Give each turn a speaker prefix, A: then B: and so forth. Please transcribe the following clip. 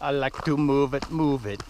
A: I like to move it, move it.